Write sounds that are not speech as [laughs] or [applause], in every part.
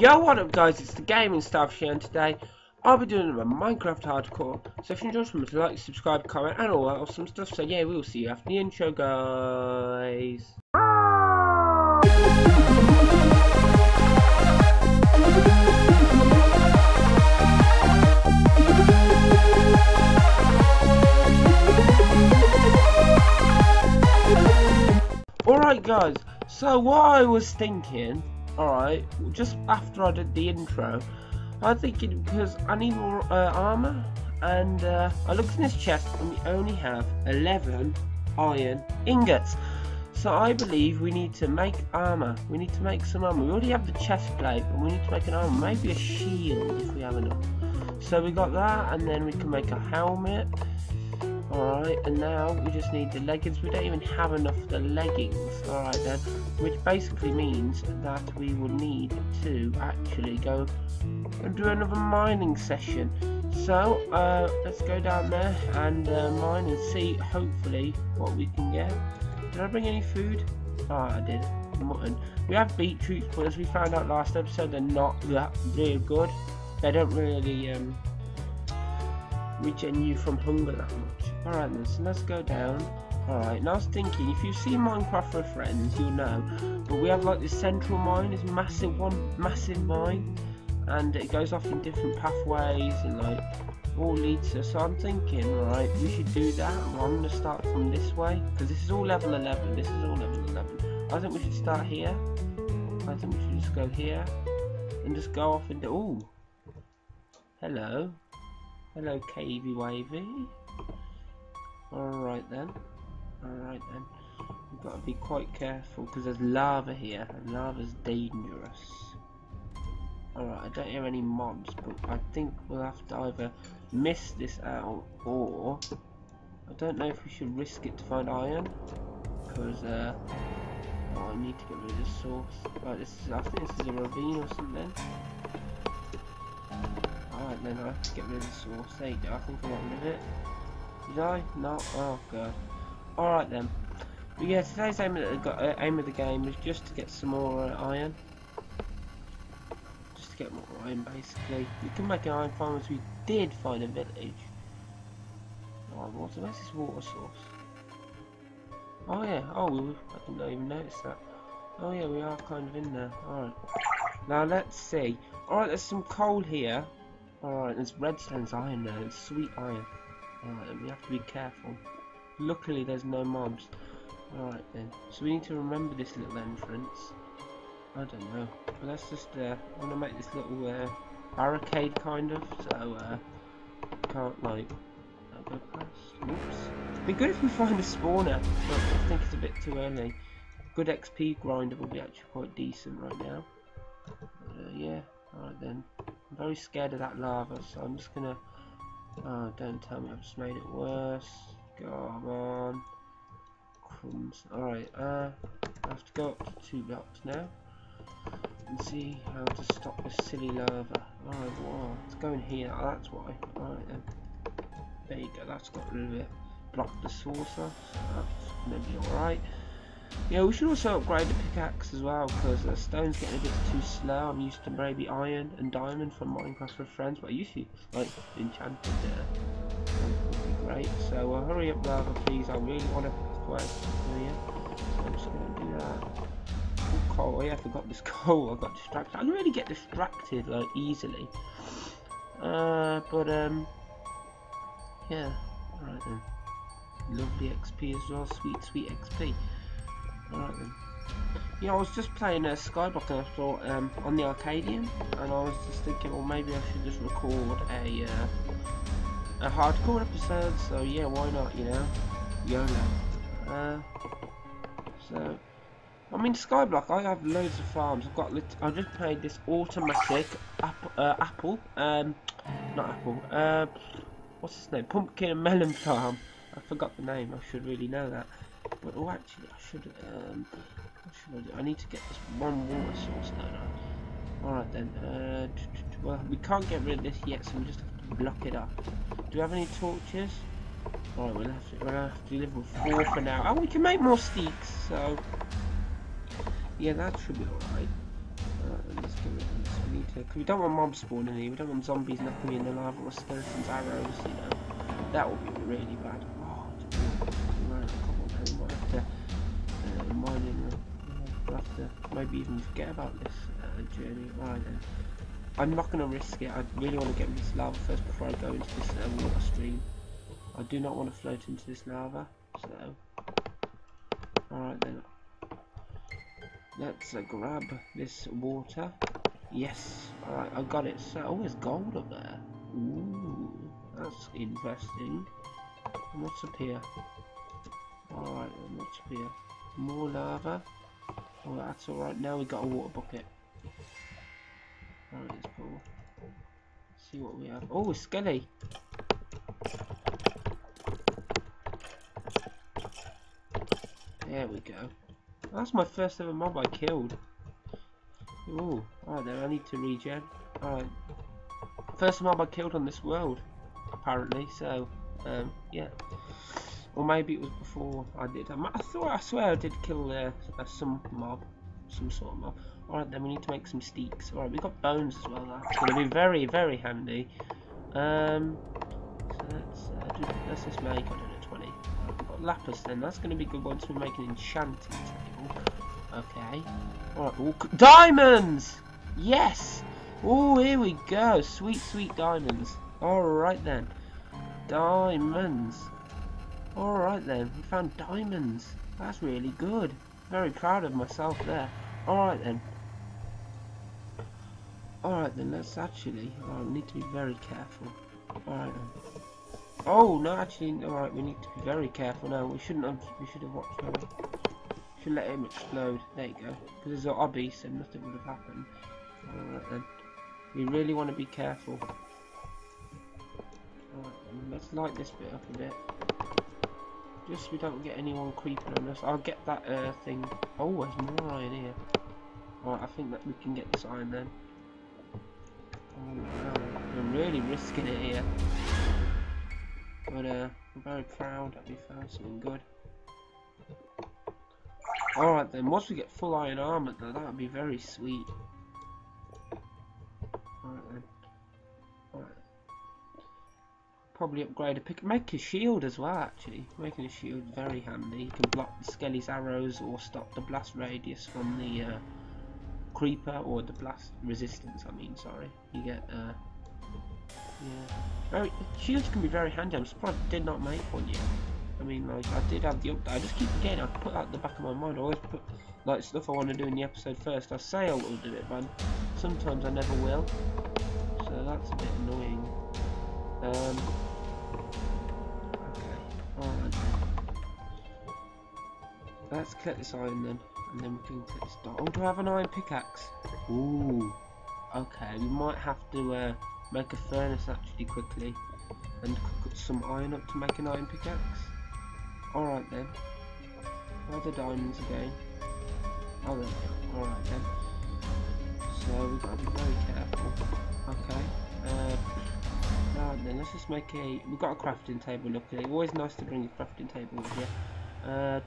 Yo, what up guys, it's the Gaming Starfish here and today I'll be doing a Minecraft hardcore. So if you enjoyed remember to like, subscribe, comment and all that awesome stuff. So yeah, we'll see you after the intro guys. Alright guys, so what I was thinking Alright, just after I did the intro, I thinking because I need more uh, armor, and uh, I looked in this chest and we only have 11 iron ingots. So I believe we need to make armor. We need to make some armor. We already have the chest plate, but we need to make an armor. Maybe a shield if we have enough. So we got that, and then we can make a helmet. Alright, and now we just need the leggings. We don't even have enough of the leggings. Alright then, which basically means that we will need to actually go and do another mining session. So, uh, let's go down there and uh, mine and see, hopefully, what we can get. Did I bring any food? Oh, I did. Mutton. We have beetroots, but as we found out last episode, they're not that real good. They don't really um, regen you from hunger that much. Alright then, so let's go down. Alright, now I was thinking, if you've seen Minecraft for Friends, you'll know. But we have like this central mine, this massive one, massive mine. And it goes off in different pathways and like all leads to. So I'm thinking, right, we should do that. Well, I'm going to start from this way. Because this is all level 11. This is all level 11. I think we should start here. I think we should just go here. And just go off into... Ooh. Hello. Hello, Cavey Wavy. Alright then. Alright then. We've got to be quite careful because there's lava here and lava's dangerous. Alright, I don't hear any mobs, but I think we'll have to either miss this out or I don't know if we should risk it to find iron because uh, oh, I need to get rid of the source. Right, this is I think this is a ravine or something. Alright then I have to get rid of the source. There you go, I think I got rid of it. Did I? No? Oh god. Alright then. But yeah, today's aim of, the, uh, aim of the game is just to get some more uh, iron. Just to get more iron basically. We can make an iron farm as we did find a village. Oh, water. Where's this water source? Oh yeah. Oh, I didn't even notice that. Oh yeah, we are kind of in there. Alright. Now let's see. Alright, there's some coal here. Alright, there's redstone's iron there. It's sweet iron. Alright, we have to be careful. Luckily there's no mobs. Alright then, so we need to remember this little entrance. I don't know, but let's just, uh, I want to make this little, uh, barricade kind of, so, uh, can't, like, go past. Oops. It'd be good if we find a spawner, but I think it's a bit too early. Good XP grinder will be actually quite decent right now. But, uh, yeah, alright then. I'm very scared of that lava, so I'm just gonna Oh, don't tell me I've just made it worse. Come on. Crumbs. Alright, uh, I have to go up to two blocks now. And see how to stop this silly lava. Alright, whoa, it's going here. Oh, that's why. Alright then. There you go, that's got a little bit blocked the source. So that's maybe alright. Yeah, we should also upgrade the pickaxe as well because the stone's getting a bit too slow. I'm used to maybe iron and diamond from Minecraft with friends, but I used to like enchanted there. would be great. So uh, hurry up, lava, please. I really want to quest here. So I'm just gonna do that. Oh, coal. Oh, yeah, I forgot this [laughs] coal. I got distracted. I really get distracted like easily. Uh, but um, yeah. Alright then. Lovely XP as well. Sweet, sweet XP. Alright then. Yeah, I was just playing a uh, Skyblock and I thought um, on the Arcadian, and I was just thinking, well, maybe I should just record a uh, a hardcore episode. So yeah, why not? You know, YOLO. Uh, so, I mean, Skyblock, I have loads of farms. I've got, I just played this automatic apple, uh, apple, um, not apple, uh, what's his name? Pumpkin and melon farm. I forgot the name. I should really know that. But oh, actually, I should. Um, what should I do? I need to get this one water source down. Alright then. Uh, well, we can't get rid of this yet, so we just have to block it up. Do we have any torches? Alright, we'll have to, we'll have to live with four for now. Oh, we can make more steaks, so yeah, that should be alright. Uh. We don't want mobs spawning here. We don't want zombies knocking in the lava or skeletons, arrows, you know. That would be really bad. Maybe even forget about this uh, journey. Right then. I'm not going to risk it. I really want to get this lava first before I go into this uh, water stream. I do not want to float into this lava. So, alright then. Let's uh, grab this water. Yes. Alright, I got it. So, oh, there's gold up there. Ooh, that's interesting. And what's up here? Alright, what's up here? More lava. Oh, that's alright. Now we got a water bucket. Alright, let's pull. See what we have. Oh, a skelly. There we go. That's my first ever mob I killed. Ooh, alright then, I need to regen. Alright. First mob I killed on this world, apparently, so, um, yeah. Or maybe it was before I did. I thought, I swear I did kill uh, some mob. Some sort of mob. Alright then, we need to make some steaks. Alright, we've got bones as well, that's going to be very, very handy. Um, so let's, uh, do, let's just make, I don't know, 20. We've got lapis then, that's going to be good once we make an enchanting table. Okay. Alright, diamonds! Yes! Oh, here we go. Sweet, sweet diamonds. Alright then. Diamonds. Alright then, we found diamonds. That's really good. Very proud of myself there. Alright then. Alright then, let's actually... Oh, we need to be very careful. Alright then. Oh, no, actually, alright, we need to be very careful now. We shouldn't have... We should have watched him. Should let him explode. There you go. Because there's an obby, so nothing would have happened. Alright then. We really want to be careful. Alright then, let's light this bit up a bit. Just so we don't get anyone creeping on us. I'll get that uh, thing. Oh, there's more iron here. Alright, I think that we can get this iron then. Oh I'm really risking it here. But uh, I'm very proud that we found something good. Alright then, once we get full iron armor though, that would be very sweet. Probably upgrade a pick. Make a shield as well actually. Making a shield very handy. You can block the skelly's arrows or stop the blast radius from the uh, creeper or the blast resistance I mean sorry. You get uh yeah. Very shields can be very handy. I'm surprised I did not make one yet. I mean like I did have the update I just keep forgetting. I put that at the back of my mind. I always put like stuff I want to do in the episode first. I say I will do it but sometimes I never will. So that's a bit annoying. Um okay alright let's collect this iron then and then we can take this Oh, do I have an iron pickaxe? Ooh. Okay, we might have to uh, make a furnace actually quickly and cook some iron up to make an iron pickaxe. Alright then. The diamonds again? Oh, there we go. Alright then. So we've got to be very careful. Okay. Uh, then, let's just make a... We've got a crafting table luckily. Always nice to bring a crafting table with you. Uh,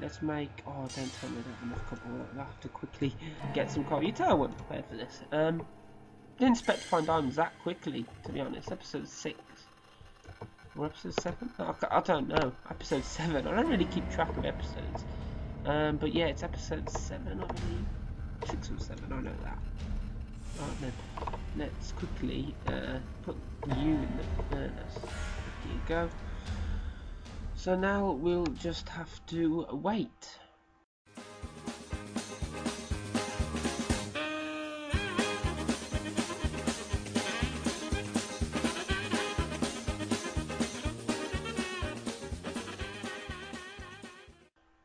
let's make. Oh, don't tell me have enough cobble. I have to quickly get some cobble. You tell I wasn't prepared for this. Um, didn't expect to find diamonds that quickly, to be honest. Episode six or episode seven? I, I don't know. Episode seven. I don't really keep track of episodes. Um, but yeah, it's episode seven, I believe. Six or seven. I know that. Right then, let's quickly uh, put you in the furnace. There you go. So now we'll just have to wait.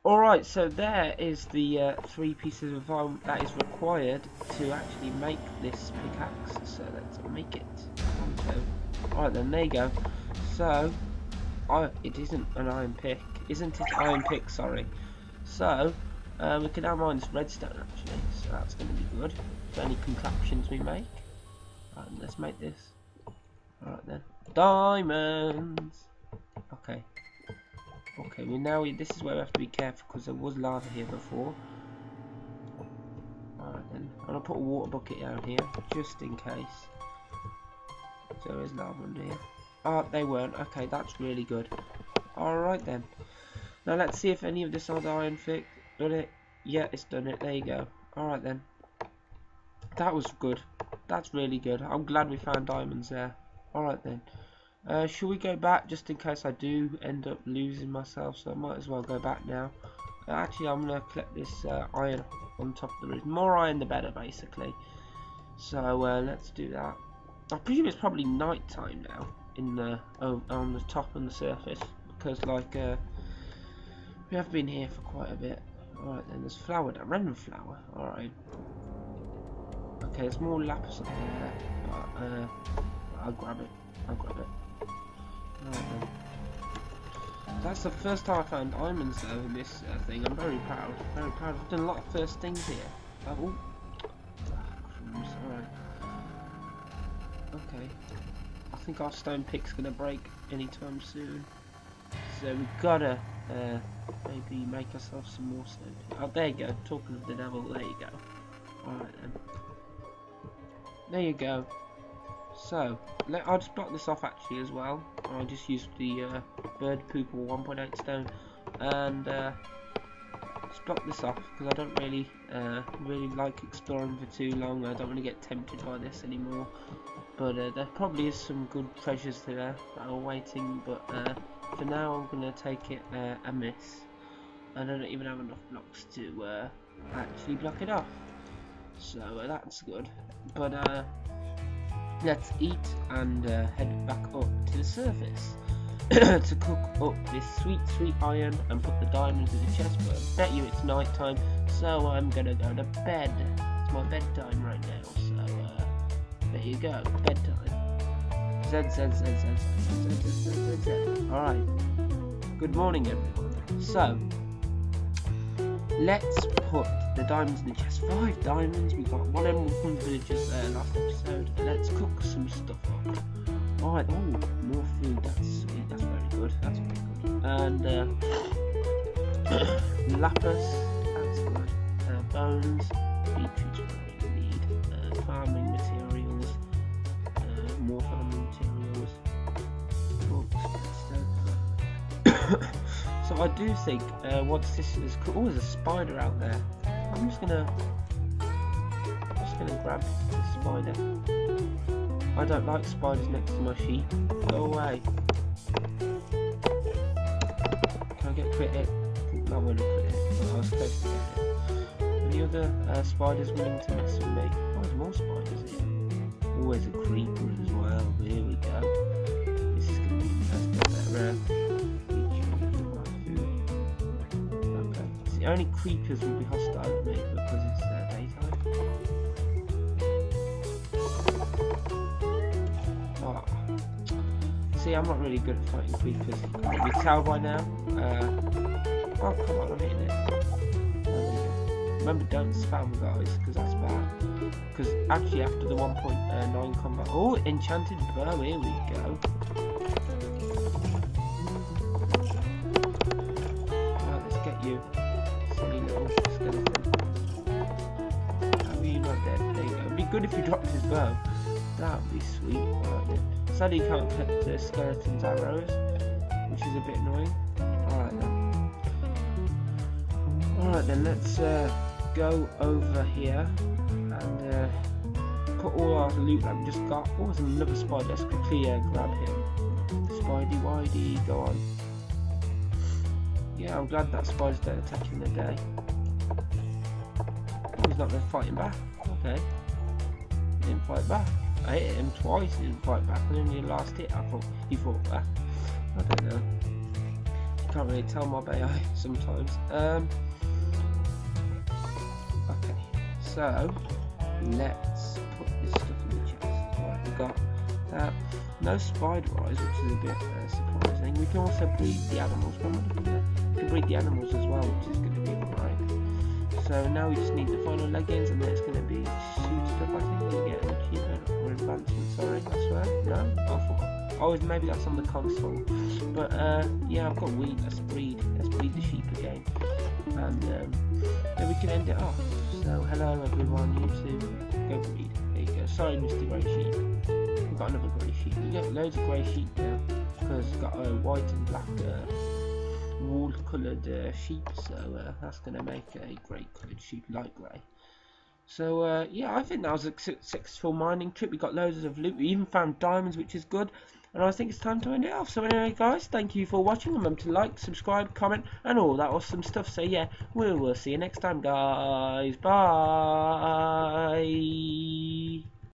Alright, so there is the uh, three pieces of iron that is required to actually make this pickaxe. So let's make it. Alright then, there you go. So, Oh, it isn't an iron pick. Isn't it iron pick, sorry. So, uh, we can now mine this redstone actually, so that's going to be good for any contraptions we make. Right, let's make this. Alright then. Diamonds! Okay. Okay, we now, this is where we have to be careful because there was lava here before. Alright then. I'm gonna put a water bucket down here, just in case. So there's lava under here. Oh, they weren't. Okay, that's really good. Alright then. Now let's see if any of this other iron fix done it. Yeah, it's done it. There you go. Alright then. That was good. That's really good. I'm glad we found diamonds there. Alright then. Uh, should we go back just in case I do end up losing myself? So I might as well go back now. Uh, actually, I'm going to collect this uh, iron on top of the roof. More iron the better, basically. So uh, let's do that. I presume it's probably night time now in the oh, on the top and the surface because like uh, we have been here for quite a bit. Alright then, there's flower down, random flower. Alright. Okay, there's more lapis up there. But, uh, I'll grab it. I'll grab it. That's the first time I found diamonds though in this uh, thing. I'm very proud. Very proud. I've done a lot of first things here. Uh, oh. Alright. Okay. I think our stone pick's gonna break anytime soon. So we gotta uh, maybe make ourselves some more stone. Oh, there you go. Talking of the devil, there you go. Alright then. There you go. So, let, I'll just block this off actually as well. I'll just used the uh, bird poop or 1.8 stone and uh, just block this off because I don't really uh, really like exploring for too long. I don't want to get tempted by this anymore. But uh, there probably is some good treasures there that are waiting. But uh, for now, I'm gonna take it uh, a miss. I don't even have enough blocks to uh, actually block it off. So that's good. But let's eat and uh, head back up to the surface to cook up this sweet, sweet iron and put the diamonds in the chest. But I bet you it's night time, so I'm gonna go to bed. It's my bedtime right now, so uh, there you go, bedtime. Zen, zen, zen, zen, zen, zen, zen, zen, zen. Alright. Good morning, everyone. So, let's put the diamonds in the chest. Five diamonds. We got one emerald from villagers uh, last episode. Let's cook some stuff up. Alright, oh, more food. That's sweet. That's very good. That's very good. And uh, [coughs] lapis. That's good. Uh, bones. We need. Uh, farming materials. Uh, more farming materials. [coughs] So I do think, uh, what's this. Oh, there's a spider out there. I'm just gonna, I'm just gonna grab the spider. I don't like spiders next to my sheep. Go away. Can I get crit? I won't crit hit, I was close to get it. Any other uh, spiders willing to mess with me? Oh, there's more spiders here. There's a creeper only creepers will be hostile to me because it's uh, daytime. Oh. See, I'm not really good at fighting creepers. Can you tell by now? Uh, oh, come on, I'm hitting it. Remember, don't spam, guys, because that's bad. Because actually, after the 1.9 combat... Oh, enchanted bow, here we go. Good if you dropped his bow. That would be sweet. Sadly, you can't collect the skeleton's arrows, which is a bit annoying. Alright then. Alright then, let's uh, go over here and uh, put all our loot that we just got. Oh, there's another spider. Let's quickly uh, grab him. Spidey Widey, go on. Yeah, I'm glad that spider's attacking the day. Oh, he's not going to fight him back. Okay. Didn't fight back. I hit him twice, he didn't fight back, and then the last hit I thought he fought back. I don't know. You can't really tell my AI [laughs] sometimes. Um Okay, so let's put this stuff in the chest. Right, we got that. No spider eyes, which is a bit uh, surprising. We can also breed the animals. We can breed the animals as well, which is going to be alright. So now we just need the final leggings, and then it's going to be suited up. I think we get an achievement or advancement. Sorry, I swear. No, I thought. Oh, maybe that's on the console. But uh, yeah, I've got wheat. Let's breed. Let's breed the sheep again, and um, then we can end it off. So hello everyone, YouTube. Go breed. There you go. Sorry, Mr. Grey Sheep. We've got another grey sheep. We get loads of grey sheep now because we've got a white and black uh, wool coloured uh, sheep. So uh, that's going to make a grey coloured sheep, light grey. So uh, yeah, I think that was a successful mining trip. We got loads of loot. We even found diamonds, which is good. And I think it's time to end it off. So anyway, guys, thank you for watching. Remember to like, subscribe, comment, and all that awesome stuff. So yeah, we will see you next time, guys. Bye.